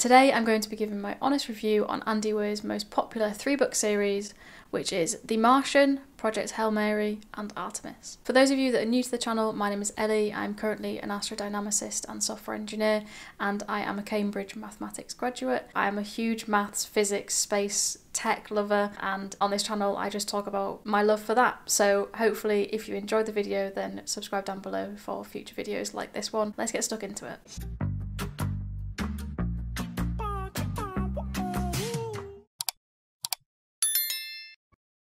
Today I'm going to be giving my honest review on Andy Weir's most popular three book series, which is The Martian, Project Hail Mary, and Artemis. For those of you that are new to the channel, my name is Ellie. I'm currently an astrodynamicist and software engineer, and I am a Cambridge mathematics graduate. I am a huge maths, physics, space, tech lover, and on this channel I just talk about my love for that. So hopefully, if you enjoyed the video, then subscribe down below for future videos like this one. Let's get stuck into it.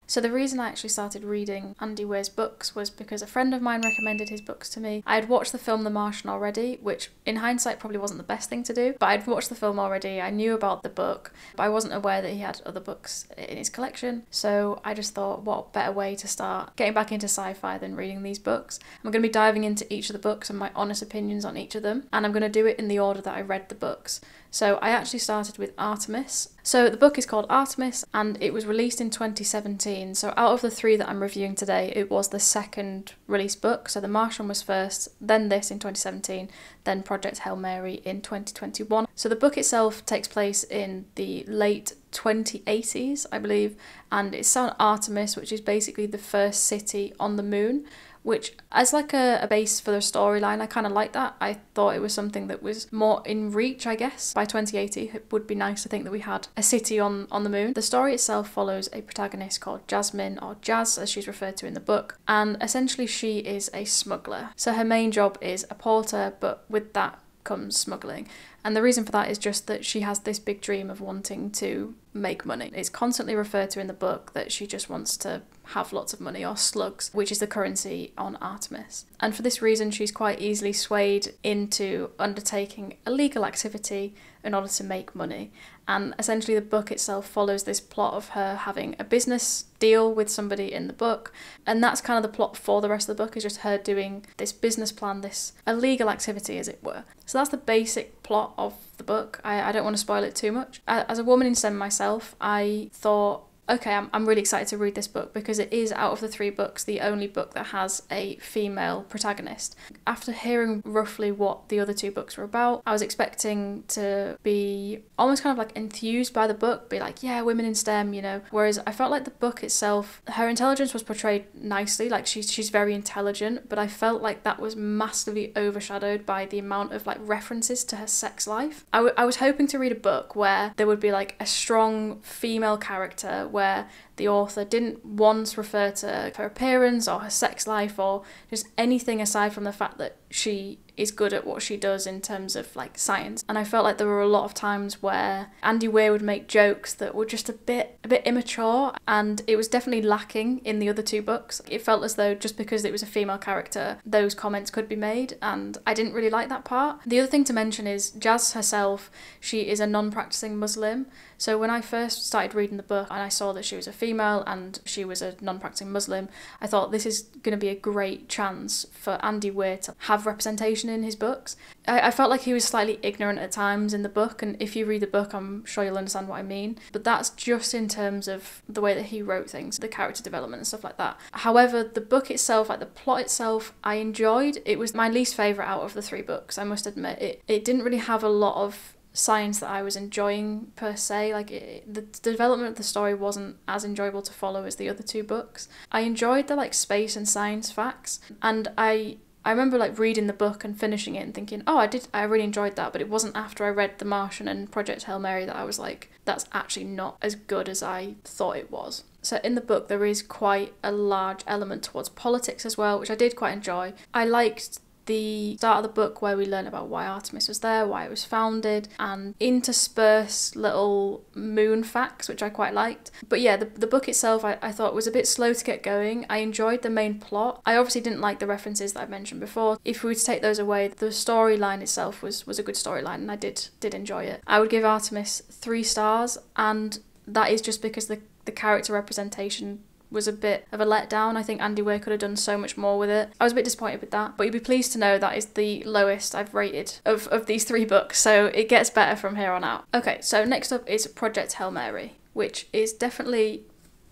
So the reason I actually started reading Andy Weir's books was because a friend of mine recommended his books to me. I had watched the film The Martian already, which in hindsight probably wasn't the best thing to do, but I'd watched the film already. I knew about the book, but I wasn't aware that he had other books in his collection. So I just thought, what better way to start getting back into sci-fi than reading these books? I'm going to be diving into each of the books and my honest opinions on each of them, and I'm going to do it in the order that I read the books. So I actually started with Artemis. So the book is called Artemis and it was released in 2017. So out of the three that I'm reviewing today, it was the second released book. So The Martian was first, then this in 2017, then Project Hail Mary in 2021. So the book itself takes place in the late 2080s, I believe, and it's on Artemis, which is basically the first city on the moon which as like a, a base for the storyline i kind of like that. I thought it was something that was more in reach i guess. By 2080 it would be nice to think that we had a city on on the moon. The story itself follows a protagonist called jasmine or jazz as she's referred to in the book and essentially she is a smuggler. So her main job is a porter but with that comes smuggling and the reason for that is just that she has this big dream of wanting to make money. It's constantly referred to in the book that she just wants to have lots of money or slugs, which is the currency on Artemis. And for this reason, she's quite easily swayed into undertaking illegal activity in order to make money. And essentially, the book itself follows this plot of her having a business deal with somebody in the book. And that's kind of the plot for the rest of the book, is just her doing this business plan, this illegal activity, as it were. So that's the basic plot of the book. I, I don't want to spoil it too much. As a woman in STEM myself, I thought okay, I'm, I'm really excited to read this book because it is out of the three books the only book that has a female protagonist. After hearing roughly what the other two books were about, I was expecting to be almost kind of like enthused by the book, be like, yeah, women in STEM, you know. Whereas I felt like the book itself, her intelligence was portrayed nicely, like she's she's very intelligent, but I felt like that was massively overshadowed by the amount of like references to her sex life. I, I was hoping to read a book where there would be like a strong female character where the author didn't once refer to her appearance or her sex life or just anything aside from the fact that she is good at what she does in terms of like science. And I felt like there were a lot of times where Andy Weir would make jokes that were just a bit a bit immature and it was definitely lacking in the other two books. It felt as though just because it was a female character, those comments could be made and I didn't really like that part. The other thing to mention is Jazz herself, she is a non-practicing Muslim. So when I first started reading the book and I saw that she was a female and she was a non-practicing Muslim, I thought this is going to be a great chance for Andy Weir to have representation in his books. I, I felt like he was slightly ignorant at times in the book, and if you read the book, I'm sure you'll understand what I mean. But that's just in terms of the way that he wrote things, the character development and stuff like that. However, the book itself, like the plot itself, I enjoyed. It was my least favourite out of the three books, I must admit. It, it didn't really have a lot of science that I was enjoying per se. Like it, the, development of the story wasn't as enjoyable to follow as the other two books. I enjoyed the like space and science facts, and I I remember like reading the book and finishing it and thinking, oh, I did, I really enjoyed that. But it wasn't after I read The Martian and Project Hail Mary that I was like, that's actually not as good as I thought it was. So in the book, there is quite a large element towards politics as well, which I did quite enjoy. I liked the start of the book where we learn about why Artemis was there, why it was founded, and interspersed little moon facts, which I quite liked. But yeah, the, the book itself I, I thought was a bit slow to get going. I enjoyed the main plot. I obviously didn't like the references that I mentioned before. If we were to take those away, the storyline itself was, was a good storyline and I did did enjoy it. I would give Artemis three stars and that is just because the the character representation was a bit of a letdown. I think Andy Weir could have done so much more with it. I was a bit disappointed with that, but you'd be pleased to know that is the lowest I've rated of, of these three books, so it gets better from here on out. Okay, so next up is Project Hail Mary, which is definitely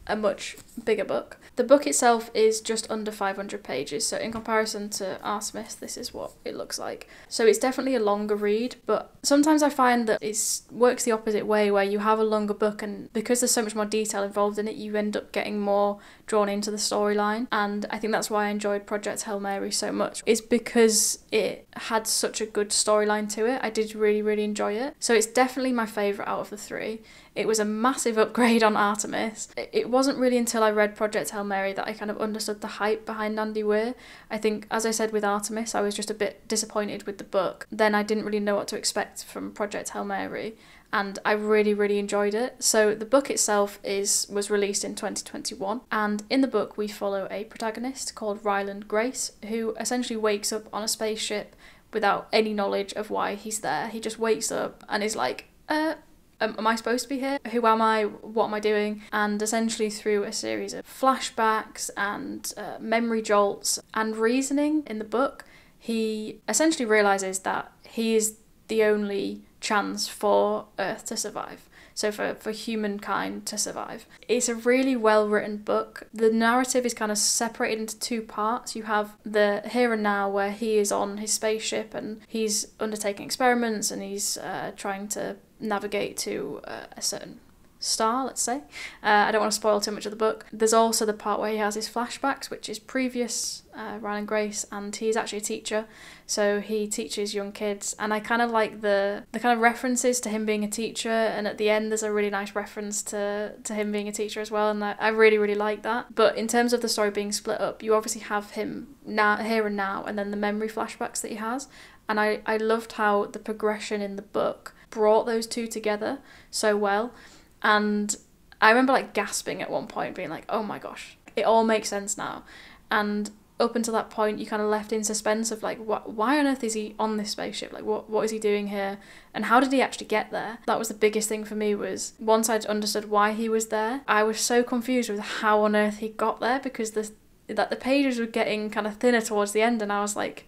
a much bigger book. The book itself is just under 500 pages, so in comparison to Artemis, this is what it looks like. So it's definitely a longer read, but sometimes I find that it works the opposite way, where you have a longer book, and because there's so much more detail involved in it, you end up getting more drawn into the storyline. And I think that's why I enjoyed Project Hail Mary so much, is because it had such a good storyline to it. I did really, really enjoy it. So it's definitely my favourite out of the three. It was a massive upgrade on Artemis. It wasn't really until I read Project Hail Mary that I kind of understood the hype behind Andy Weir. I think, as I said with Artemis, I was just a bit disappointed with the book. Then I didn't really know what to expect from Project Hail Mary and I really really enjoyed it. So the book itself is was released in 2021 and in the book we follow a protagonist called Ryland Grace who essentially wakes up on a spaceship without any knowledge of why he's there. He just wakes up and is like, uh am I supposed to be here? Who am I? What am I doing? And essentially, through a series of flashbacks and uh, memory jolts and reasoning in the book, he essentially realizes that he is the only chance for Earth to survive. So for, for humankind to survive. It's a really well written book. The narrative is kind of separated into two parts. You have the here and now where he is on his spaceship and he's undertaking experiments and he's uh, trying to navigate to uh, a certain star, let's say. Uh, I don't want to spoil too much of the book. There's also the part where he has his flashbacks, which is previous uh, and Grace, and he's actually a teacher, so he teaches young kids. And I kind of like the the kind of references to him being a teacher, and at the end there's a really nice reference to to him being a teacher as well, and I, I really really like that. But in terms of the story being split up, you obviously have him now here and now, and then the memory flashbacks that he has. And I, I loved how the progression in the book brought those two together so well and I remember like gasping at one point, being like, oh my gosh, it all makes sense now. And up until that point, you kind of left in suspense of like, what, why on earth is he on this spaceship? Like, what, what is he doing here? And how did he actually get there? That was the biggest thing for me was once I'd understood why he was there, I was so confused with how on earth he got there because the, that the pages were getting kind of thinner towards the end and I was like,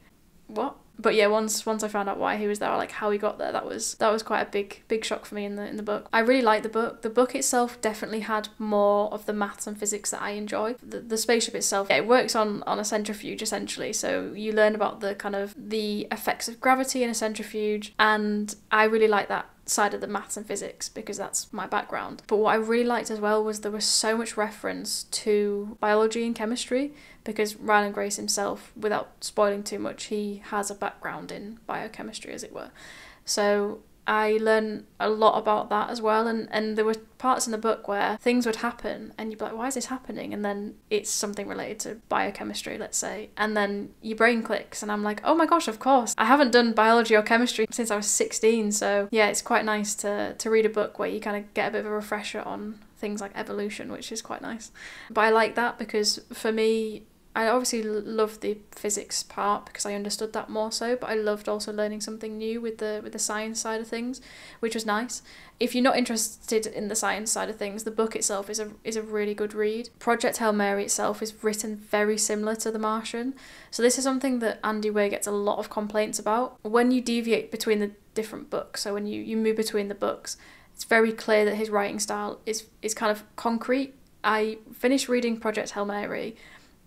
what? But yeah, once once I found out why he was there, like how he got there, that was that was quite a big big shock for me in the in the book. I really liked the book. The book itself definitely had more of the maths and physics that I enjoy. The, the spaceship itself, yeah, it works on on a centrifuge essentially, so you learn about the kind of the effects of gravity in a centrifuge, and I really like that side of the maths and physics because that's my background. But what I really liked as well was there was so much reference to biology and chemistry because Ryland Grace himself, without spoiling too much, he has a background in biochemistry, as it were. So I learned a lot about that as well. And, and there were parts in the book where things would happen and you'd be like, why is this happening? And then it's something related to biochemistry, let's say. And then your brain clicks and I'm like, oh my gosh, of course. I haven't done biology or chemistry since I was 16. So yeah, it's quite nice to, to read a book where you kind of get a bit of a refresher on things like evolution, which is quite nice. But I like that because for me, I obviously loved the physics part because I understood that more so, but I loved also learning something new with the with the science side of things, which was nice. If you're not interested in the science side of things, the book itself is a is a really good read. Project Hail Mary itself is written very similar to The Martian, so this is something that Andy Weir gets a lot of complaints about. When you deviate between the different books, so when you, you move between the books, it's very clear that his writing style is is kind of concrete. I finished reading Project Hail Mary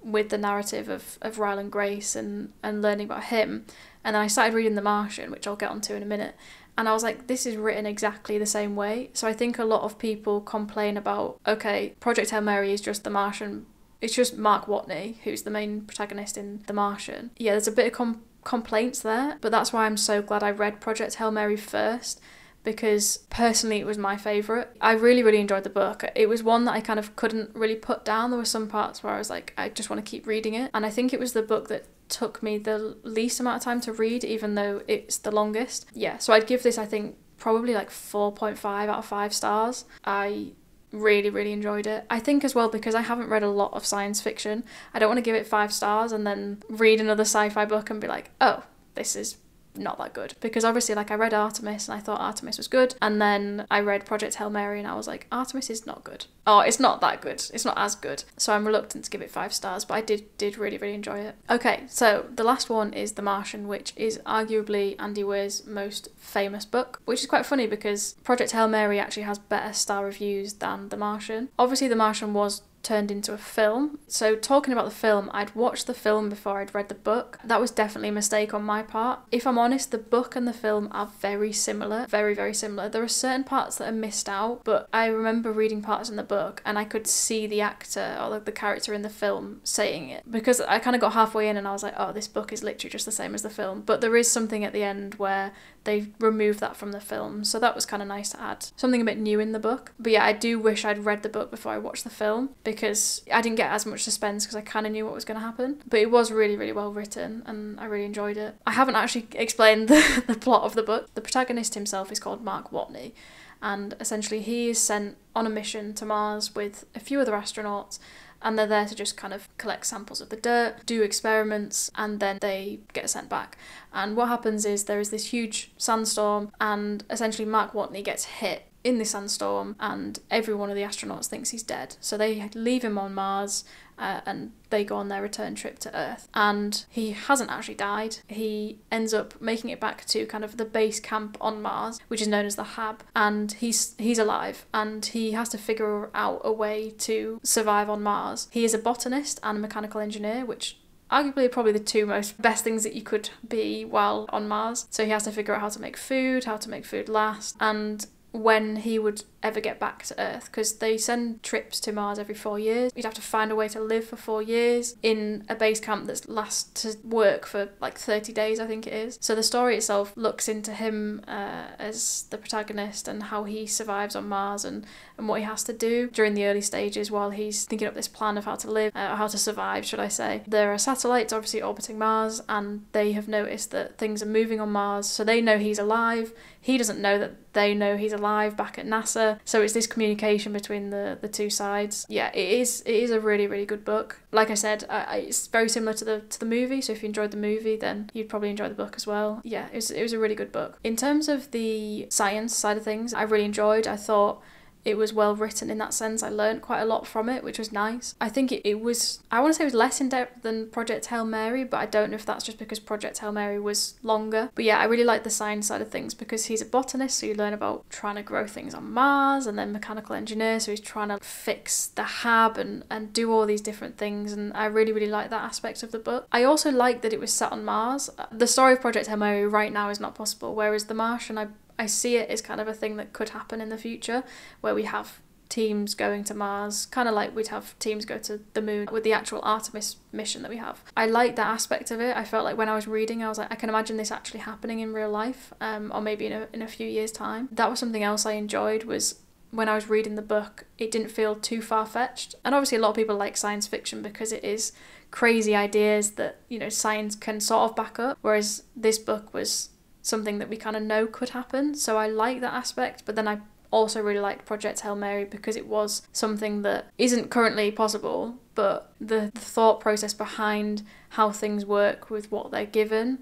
with the narrative of, of Ryland Grace and, and learning about him. And then I started reading The Martian, which I'll get onto in a minute. And I was like, this is written exactly the same way. So I think a lot of people complain about, okay, Project Hail Mary is just The Martian. It's just Mark Watney, who's the main protagonist in The Martian. Yeah, there's a bit of com- complaints there, but that's why I'm so glad I read Project Hail Mary first because personally it was my favourite. I really, really enjoyed the book. It was one that I kind of couldn't really put down. There were some parts where I was like, I just want to keep reading it. And I think it was the book that took me the least amount of time to read, even though it's the longest. Yeah, so I'd give this, I think, probably like 4.5 out of 5 stars. I really really enjoyed it i think as well because i haven't read a lot of science fiction i don't want to give it five stars and then read another sci-fi book and be like oh this is not that good because obviously like I read Artemis and I thought Artemis was good and then I read Project Hail Mary and I was like Artemis is not good. Oh, it's not that good. It's not as good. So I'm reluctant to give it 5 stars, but I did did really really enjoy it. Okay, so the last one is The Martian, which is arguably Andy Weir's most famous book, which is quite funny because Project Hail Mary actually has better star reviews than The Martian. Obviously The Martian was turned into a film. So, talking about the film, I'd watched the film before I'd read the book. That was definitely a mistake on my part. If I'm honest, the book and the film are very similar, very, very similar. There are certain parts that are missed out, but I remember reading parts in the book and I could see the actor or the character in the film saying it because I kind of got halfway in and I was like, oh, this book is literally just the same as the film. But there is something at the end where they removed that from the film, so that was kind of nice to add. Something a bit new in the book. But yeah, I do wish I'd read the book before I watched the film because I didn't get as much suspense because I kind of knew what was going to happen. But it was really, really well written and I really enjoyed it. I haven't actually explained the, the plot of the book. The protagonist himself is called Mark Watney, and essentially he is sent on a mission to Mars with a few other astronauts and they're there to just kind of collect samples of the dirt, do experiments, and then they get sent back. And what happens is there is this huge sandstorm, and essentially Mark Watney gets hit in the sandstorm, and every one of the astronauts thinks he's dead. So they leave him on Mars, uh, and they go on their return trip to Earth. And he hasn't actually died. He ends up making it back to kind of the base camp on Mars, which is known as the Hab, and he's he's alive and he has to figure out a way to survive on Mars. He is a botanist and a mechanical engineer, which arguably probably the two most best things that you could be while on Mars. So he has to figure out how to make food, how to make food last, and when he would ever get back to Earth because they send trips to Mars every four years. You'd have to find a way to live for four years in a base camp that's lasts to work for like 30 days, I think it is. So the story itself looks into him uh, as the protagonist and how he survives on Mars and, and what he has to do during the early stages while he's thinking up this plan of how to live, uh, how to survive, should I say. There are satellites obviously orbiting Mars and they have noticed that things are moving on Mars, so they know he's alive. He doesn't know that they know he's alive back at NASA. So it's this communication between the, the two sides. Yeah, it is it is a really really good book. Like I said, I, it's very similar to the to the movie. So if you enjoyed the movie, then you'd probably enjoy the book as well. Yeah, it was it was a really good book. In terms of the science side of things, I really enjoyed. I thought it was well written in that sense. I learned quite a lot from it, which was nice. I think it, it was, I want to say it was less in depth than Project Hail Mary, but I don't know if that's just because Project Hail Mary was longer. But yeah, I really like the science side of things because he's a botanist, so you learn about trying to grow things on Mars, and then mechanical engineer, so he's trying to fix the hab and, and do all these different things. And I really, really like that aspect of the book. I also like that it was set on Mars. The story of Project Hail Mary right now is not possible, whereas The Martian, I I see it as kind of a thing that could happen in the future where we have teams going to Mars, kind of like we'd have teams go to the moon with the actual Artemis mission that we have. I like that aspect of it. I felt like when I was reading, I was like, I can imagine this actually happening in real life, um, or maybe in a, in a few years' time. That was something else I enjoyed was when I was reading the book, it didn't feel too far fetched. And obviously, a lot of people like science fiction because it is crazy ideas that you know science can sort of back up. Whereas this book was something that we kind of know could happen. So I like that aspect, but then I also really liked Project Hail Mary because it was something that isn't currently possible, but the, the thought process behind how things work with what they're given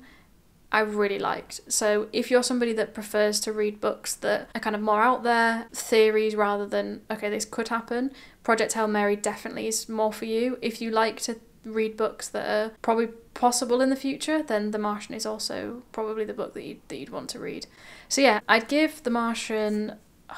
I really liked. So if you're somebody that prefers to read books that are kind of more out there, theories rather than okay, this could happen, Project Hail Mary definitely is more for you. If you like to read books that are probably possible in the future, then The Martian is also probably the book that you'd, that you'd want to read. So yeah, I'd give The Martian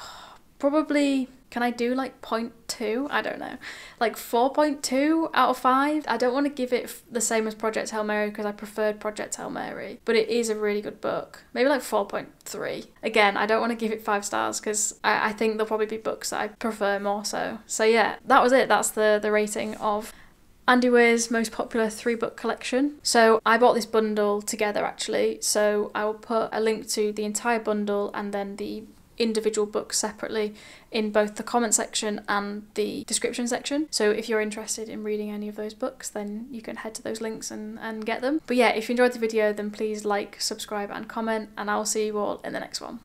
probably. Can I do like 0.2? I don't know. Like 4.2 out of 5? I don't want to give it the same as Project Hail Mary because I preferred Project Hail Mary, but it is a really good book. Maybe like 4.3. Again, I don't want to give it 5 stars because I, I think there'll probably be books that I prefer more so. So yeah, that was it. That's the, the rating of Andy Weir's most popular three book collection. So I bought this bundle together actually. So I will put a link to the entire bundle and then the individual books separately in both the comment section and the description section. So if you're interested in reading any of those books, then you can head to those links and, and get them. But yeah, if you enjoyed the video, then please like, subscribe, and comment, and I'll see you all in the next one.